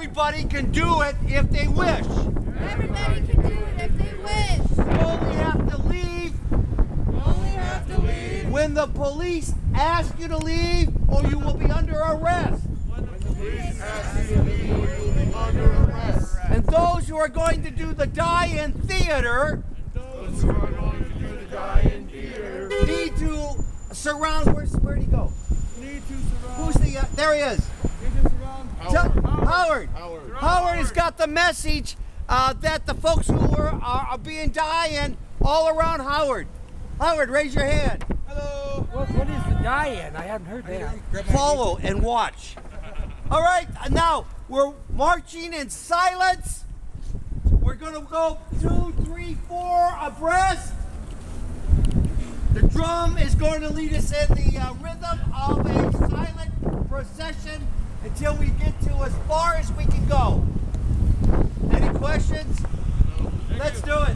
Everybody can do it if they wish. Everybody can do it if they wish. You only have to leave Only have to leave. when the police ask you to leave or you will be under arrest. And those who are going to do the die-in theater need to surround. Where's where'd he go? Who's the? Uh, there he is. Tell- Howard. Howard. Howard has got the message uh, that the folks who are, are being dying all around Howard. Howard, raise your hand. What, what is the die-in? I haven't heard that. Follow and watch. All right, now we're marching in silence. We're gonna go two, three, four abreast. The drum is going to lead us in the uh, rhythm of a silent procession until we get to as far as we can go. Any questions? Let's do it.